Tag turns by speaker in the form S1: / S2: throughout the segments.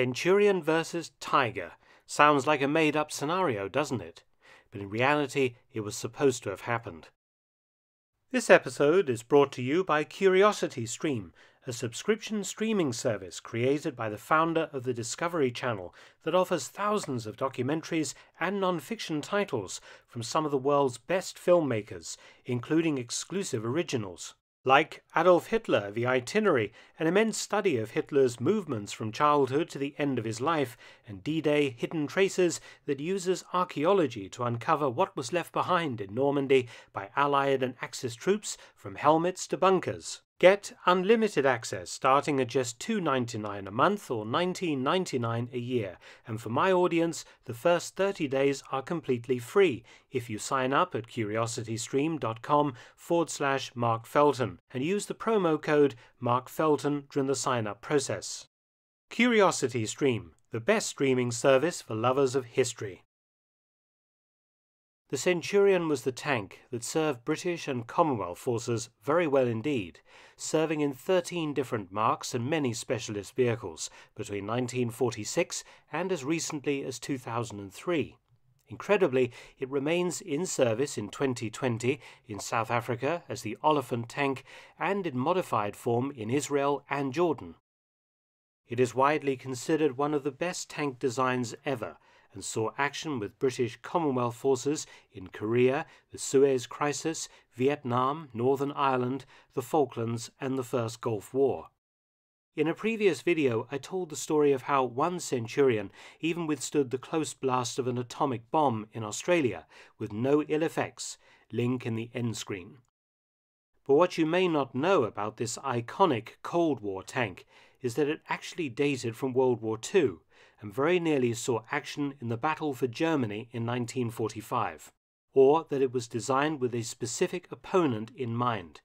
S1: Centurion versus Tiger. Sounds like a made up scenario, doesn't it? But in reality, it was supposed to have happened. This episode is brought to you by Curiosity Stream, a subscription streaming service created by the founder of the Discovery Channel that offers thousands of documentaries and non fiction titles from some of the world's best filmmakers, including exclusive originals. Like Adolf Hitler, The Itinerary, an immense study of Hitler's movements from childhood to the end of his life, and D Day Hidden Traces that uses archaeology to uncover what was left behind in Normandy by Allied and Axis troops from helmets to bunkers. Get unlimited access starting at just $2.99 a month or $19.99 a year. And for my audience, the first 30 days are completely free if you sign up at curiositystream.com forward slash Mark Felton and use the promo code Mark Felton during the sign up process. Curiosity Stream, the best streaming service for lovers of history. The Centurion was the tank that served British and Commonwealth forces very well indeed, serving in 13 different marks and many specialist vehicles between 1946 and as recently as 2003. Incredibly, it remains in service in 2020 in South Africa as the Olifant tank and in modified form in Israel and Jordan. It is widely considered one of the best tank designs ever and saw action with British Commonwealth forces in Korea, the Suez Crisis, Vietnam, Northern Ireland, the Falklands, and the First Gulf War. In a previous video, I told the story of how one Centurion even withstood the close blast of an atomic bomb in Australia with no ill effects, link in the end screen. But what you may not know about this iconic Cold War tank is that it actually dated from World War II and very nearly saw action in the Battle for Germany in 1945, or that it was designed with a specific opponent in mind,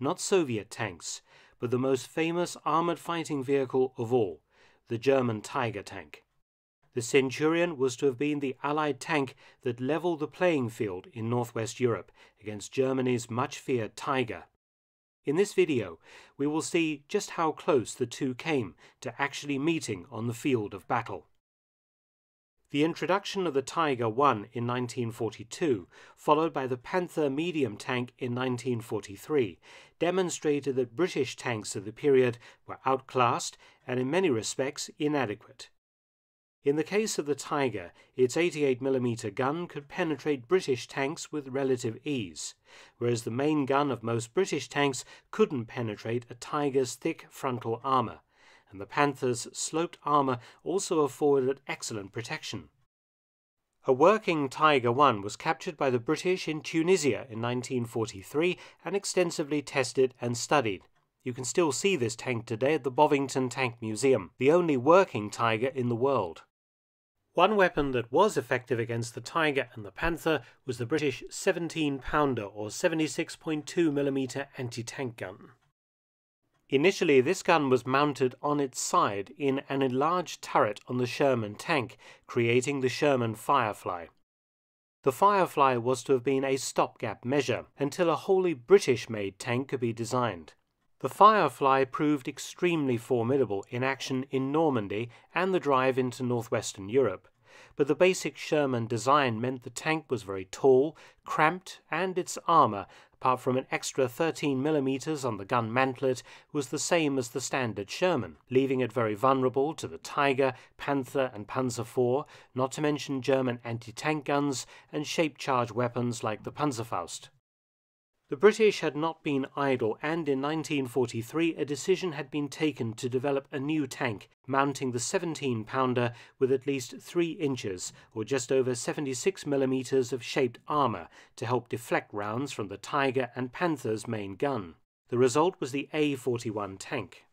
S1: not Soviet tanks, but the most famous armored fighting vehicle of all, the German Tiger tank. The Centurion was to have been the Allied tank that leveled the playing field in northwest Europe against Germany's much feared Tiger. In this video, we will see just how close the two came to actually meeting on the field of battle. The introduction of the Tiger I in 1942, followed by the Panther medium tank in 1943, demonstrated that British tanks of the period were outclassed and in many respects inadequate. In the case of the Tiger, its 88mm gun could penetrate British tanks with relative ease, whereas the main gun of most British tanks couldn't penetrate a Tiger's thick frontal armour, and the Panther's sloped armour also afforded excellent protection. A working Tiger I was captured by the British in Tunisia in 1943 and extensively tested and studied. You can still see this tank today at the Bovington Tank Museum, the only working Tiger in the world. One weapon that was effective against the Tiger and the Panther was the British 17 pounder or 76.2mm anti tank gun. Initially, this gun was mounted on its side in an enlarged turret on the Sherman tank, creating the Sherman Firefly. The Firefly was to have been a stopgap measure until a wholly British made tank could be designed. The Firefly proved extremely formidable in action in Normandy and the drive into northwestern Europe, but the basic Sherman design meant the tank was very tall, cramped, and its armour, apart from an extra 13mm on the gun mantlet, was the same as the standard Sherman, leaving it very vulnerable to the Tiger, Panther, and Panzer IV, not to mention German anti tank guns and shape charge weapons like the Panzerfaust. The British had not been idle, and in 1943 a decision had been taken to develop a new tank mounting the 17 pounder with at least 3 inches, or just over 76 millimeters of shaped armour to help deflect rounds from the Tiger and Panther's main gun. The result was the A 41 tank.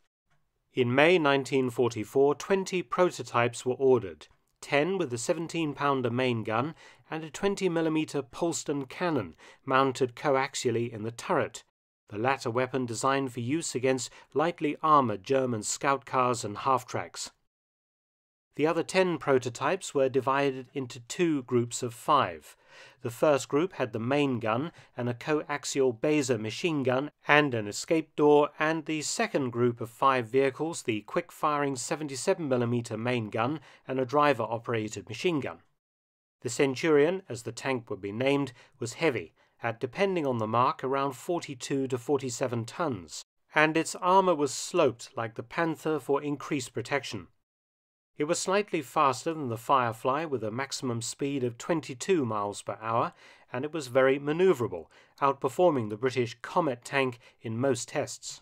S1: In May 1944, 20 prototypes were ordered. 10 with a 17 pounder main gun and a 20mm Polsten cannon mounted coaxially in the turret, the latter weapon designed for use against lightly armoured German scout cars and half tracks. The other 10 prototypes were divided into two groups of five. The first group had the main gun and a coaxial Besa machine gun and an escape door, and the second group of five vehicles the quick firing 77mm main gun and a driver operated machine gun. The Centurion, as the tank would be named, was heavy, at depending on the mark around 42 to 47 tons, and its armour was sloped like the Panther for increased protection. It was slightly faster than the Firefly with a maximum speed of 22 miles per hour, and it was very maneuverable, outperforming the British Comet tank in most tests.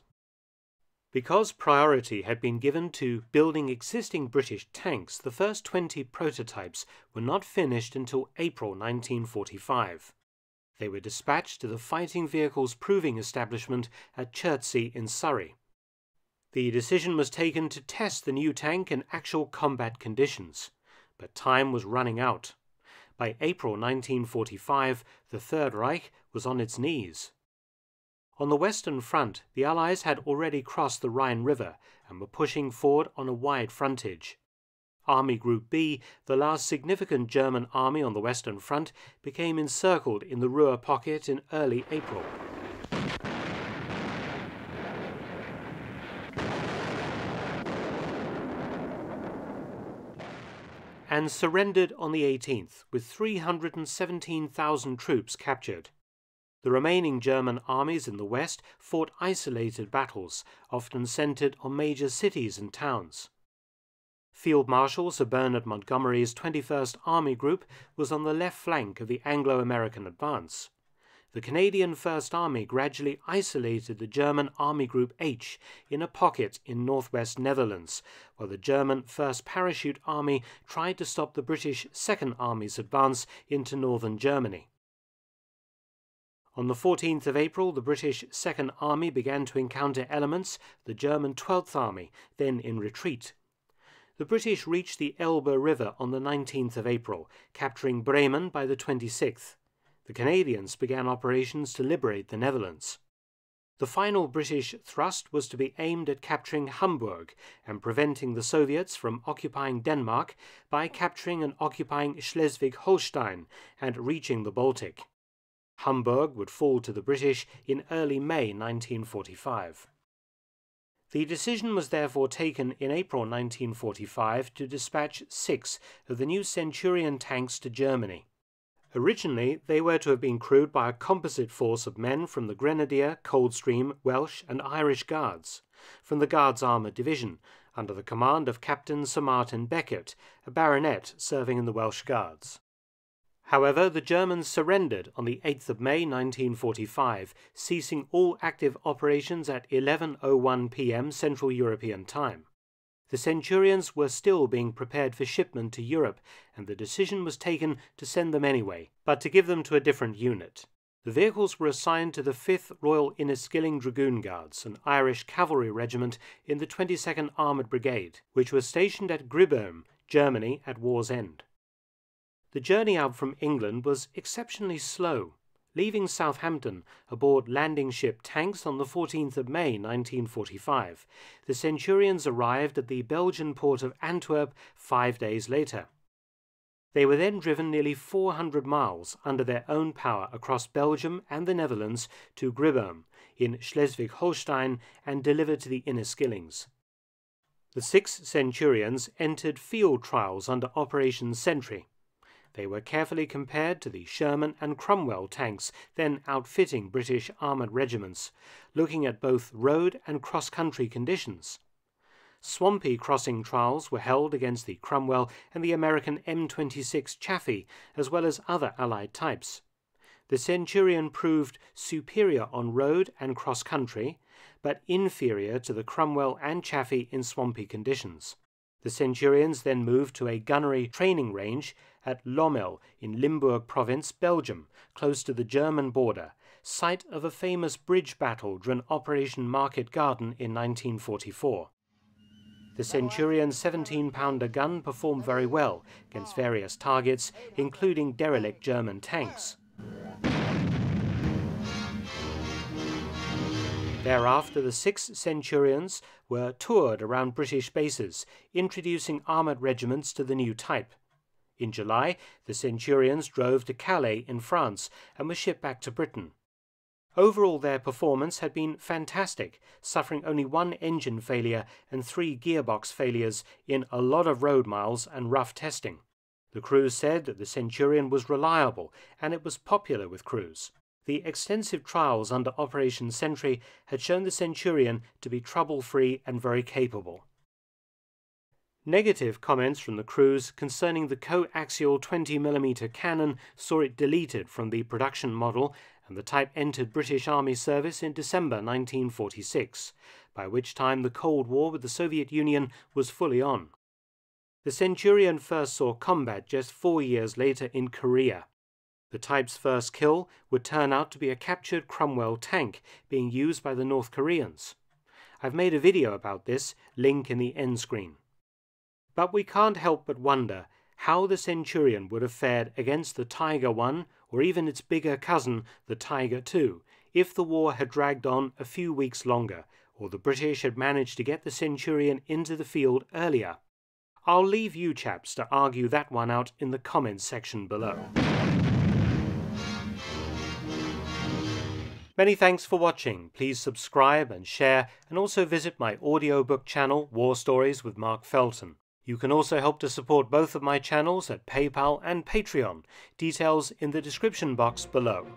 S1: Because priority had been given to building existing British tanks, the first 20 prototypes were not finished until April 1945. They were dispatched to the Fighting Vehicles Proving Establishment at Chertsey in Surrey. The decision was taken to test the new tank in actual combat conditions, but time was running out. By April 1945, the Third Reich was on its knees. On the Western Front, the Allies had already crossed the Rhine River and were pushing forward on a wide frontage. Army Group B, the last significant German army on the Western Front, became encircled in the Ruhr pocket in early April. And surrendered on the 18th with 317,000 troops captured. The remaining German armies in the west fought isolated battles, often centered on major cities and towns. Field Marshal Sir Bernard Montgomery's 21st Army Group was on the left flank of the Anglo American advance the Canadian First Army gradually isolated the German Army Group H in a pocket in northwest Netherlands, while the German 1st Parachute Army tried to stop the British Second Army's advance into northern Germany. On the 14th of April, the British Second Army began to encounter elements the German 12th Army, then in retreat. The British reached the Elbe River on the 19th of April, capturing Bremen by the 26th the Canadians began operations to liberate the Netherlands. The final British thrust was to be aimed at capturing Hamburg and preventing the Soviets from occupying Denmark by capturing and occupying Schleswig Holstein and reaching the Baltic. Hamburg would fall to the British in early May 1945. The decision was therefore taken in April 1945 to dispatch six of the new Centurion tanks to Germany. Originally, they were to have been crewed by a composite force of men from the Grenadier, Coldstream, Welsh, and Irish Guards, from the Guards Armoured Division, under the command of Captain Sir Martin Beckett, a baronet serving in the Welsh Guards. However, the Germans surrendered on the 8th of May 1945, ceasing all active operations at 11.01 pm Central European Time. The Centurions were still being prepared for shipment to Europe, and the decision was taken to send them anyway, but to give them to a different unit. The vehicles were assigned to the 5th Royal Inniskilling Dragoon Guards, an Irish cavalry regiment in the 22nd Armoured Brigade, which was stationed at Gribbohm, Germany, at war's end. The journey out from England was exceptionally slow leaving Southampton aboard landing ship tanks on the 14th of May 1945. The Centurions arrived at the Belgian port of Antwerp five days later. They were then driven nearly 400 miles under their own power across Belgium and the Netherlands to Gribbohm in Schleswig-Holstein and delivered to the Inniskillings. The six Centurions entered field trials under Operation Sentry. They were carefully compared to the Sherman and Cromwell tanks then outfitting British armoured regiments, looking at both road and cross country conditions. Swampy crossing trials were held against the Cromwell and the American M26 Chaffee, as well as other Allied types. The Centurion proved superior on road and cross country, but inferior to the Cromwell and Chaffee in swampy conditions. The Centurions then moved to a gunnery training range at Lommel in Limburg province, Belgium, close to the German border, site of a famous bridge battle during Operation Market Garden in 1944. The Centurion 17 pounder gun performed very well against various targets, including derelict German tanks. Thereafter, the six Centurions were toured around British bases, introducing armoured regiments to the new type. In July, the Centurions drove to Calais in France and were shipped back to Britain. Overall, their performance had been fantastic, suffering only one engine failure and three gearbox failures in a lot of road miles and rough testing. The crews said that the Centurion was reliable and it was popular with crews. The extensive trials under Operation Sentry had shown the Centurion to be trouble free and very capable. Negative comments from the crews concerning the coaxial 20mm cannon saw it deleted from the production model, and the type entered British Army service in December 1946, by which time the Cold War with the Soviet Union was fully on. The Centurion first saw combat just four years later in Korea. The type's first kill would turn out to be a captured Cromwell tank being used by the North Koreans. I've made a video about this, link in the end screen. But we can't help but wonder how the Centurion would have fared against the Tiger I or even its bigger cousin, the Tiger II, if the war had dragged on a few weeks longer or the British had managed to get the Centurion into the field earlier. I'll leave you chaps to argue that one out in the comments section below. Many thanks for watching. Please subscribe and share, and also visit my audiobook channel, War Stories with Mark Felton. You can also help to support both of my channels at PayPal and Patreon. Details in the description box below.